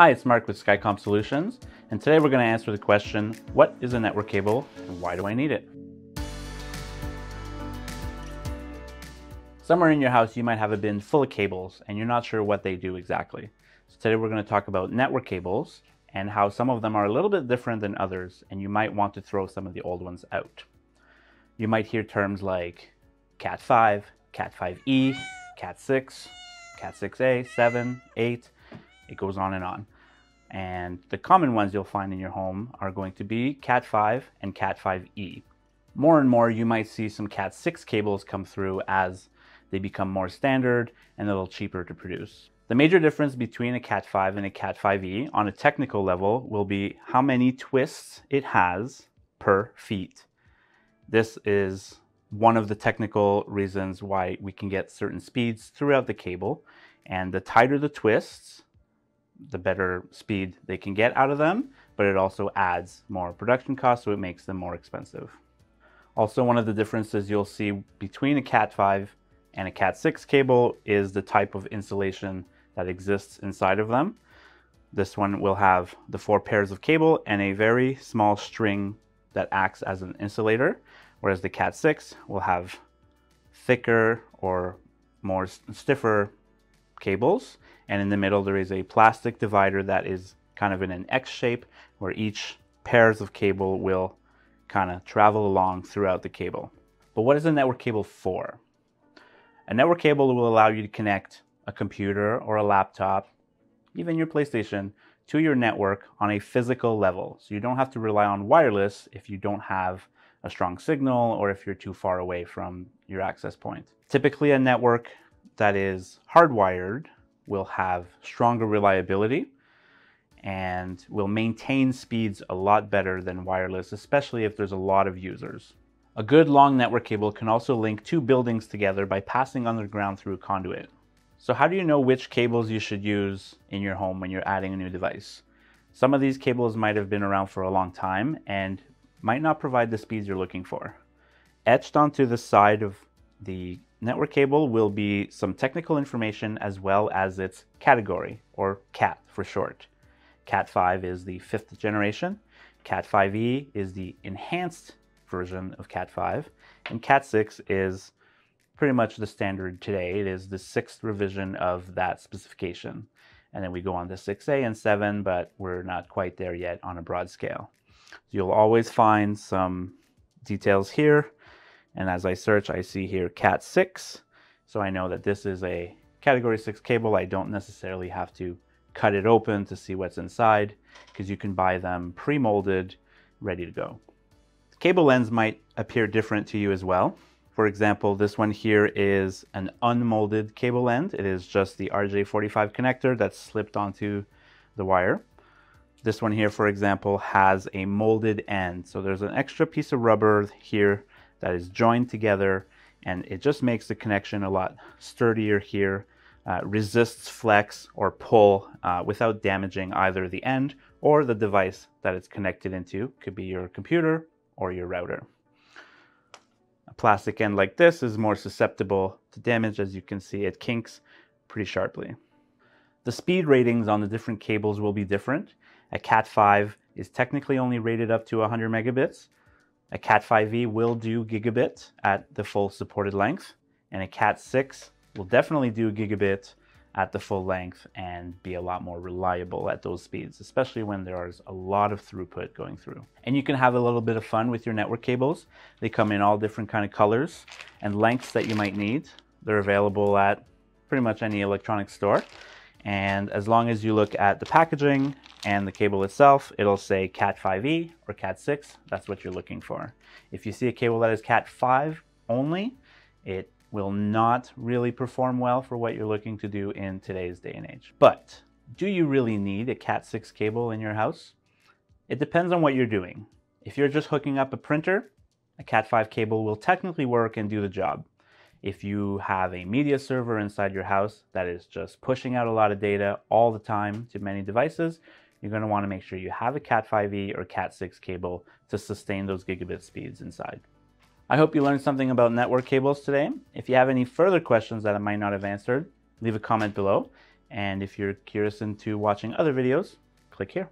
Hi, it's Marc with Skycomp Solutions, and today we're going to answer the question, what is a network cable and why do I need it? Somewhere in your house you might have a bin full of cables and you're not sure what they do exactly. So today we're going to talk about network cables and how some of them are a little bit different than others and you might want to throw some of the old ones out. You might hear terms like Cat5, Cat5e, Cat6, Cat6a, 7, 8, it goes on and on. And the common ones you'll find in your home are going to be Cat5 and Cat5e. More and more, you might see some Cat6 cables come through as they become more standard and a little cheaper to produce. The major difference between a Cat5 and a Cat5e on a technical level will be how many twists it has per feet. This is one of the technical reasons why we can get certain speeds throughout the cable. And the tighter the twists, the better speed they can get out of them, but it also adds more production costs, so it makes them more expensive. Also, one of the differences you'll see between a Cat5 and a Cat6 cable is the type of insulation that exists inside of them. This one will have the four pairs of cable and a very small string that acts as an insulator, whereas the Cat6 will have thicker or more stiffer cables and in the middle there is a plastic divider that is kind of in an X shape where each pairs of cable will kind of travel along throughout the cable. But what is a network cable for? A network cable will allow you to connect a computer or a laptop, even your PlayStation, to your network on a physical level. So you don't have to rely on wireless if you don't have a strong signal or if you're too far away from your access point. Typically a network that is hardwired will have stronger reliability and will maintain speeds a lot better than wireless, especially if there's a lot of users. A good long network cable can also link two buildings together by passing underground through a conduit. So how do you know which cables you should use in your home when you're adding a new device? Some of these cables might have been around for a long time and might not provide the speeds you're looking for. Etched onto the side of the network cable will be some technical information as well as its category, or CAT for short. Cat5 is the fifth generation, Cat5e is the enhanced version of Cat5, and Cat6 is pretty much the standard today. It is the sixth revision of that specification. And then we go on to 6A and 7, but we're not quite there yet on a broad scale. You'll always find some details here and as I search, I see here Cat 6. So I know that this is a category 6 cable. I don't necessarily have to cut it open to see what's inside because you can buy them pre-molded, ready to go. The cable ends might appear different to you as well. For example, this one here is an unmolded cable end. It is just the RJ45 connector that's slipped onto the wire. This one here, for example, has a molded end. So there's an extra piece of rubber here that is joined together and it just makes the connection a lot sturdier here, uh, resists flex or pull uh, without damaging either the end or the device that it's connected into. Could be your computer or your router. A plastic end like this is more susceptible to damage. As you can see, it kinks pretty sharply. The speed ratings on the different cables will be different. A Cat5 is technically only rated up to 100 megabits, a Cat5e will do gigabit at the full supported length, and a Cat6 will definitely do gigabit at the full length and be a lot more reliable at those speeds, especially when there's a lot of throughput going through. And you can have a little bit of fun with your network cables. They come in all different kind of colors and lengths that you might need. They're available at pretty much any electronics store. And as long as you look at the packaging and the cable itself, it'll say Cat5e or Cat6. That's what you're looking for. If you see a cable that is Cat5 only, it will not really perform well for what you're looking to do in today's day and age. But do you really need a Cat6 cable in your house? It depends on what you're doing. If you're just hooking up a printer, a Cat5 cable will technically work and do the job. If you have a media server inside your house that is just pushing out a lot of data all the time to many devices, you're going to want to make sure you have a Cat5e or Cat6 cable to sustain those gigabit speeds inside. I hope you learned something about network cables today. If you have any further questions that I might not have answered, leave a comment below. And if you're curious into watching other videos, click here.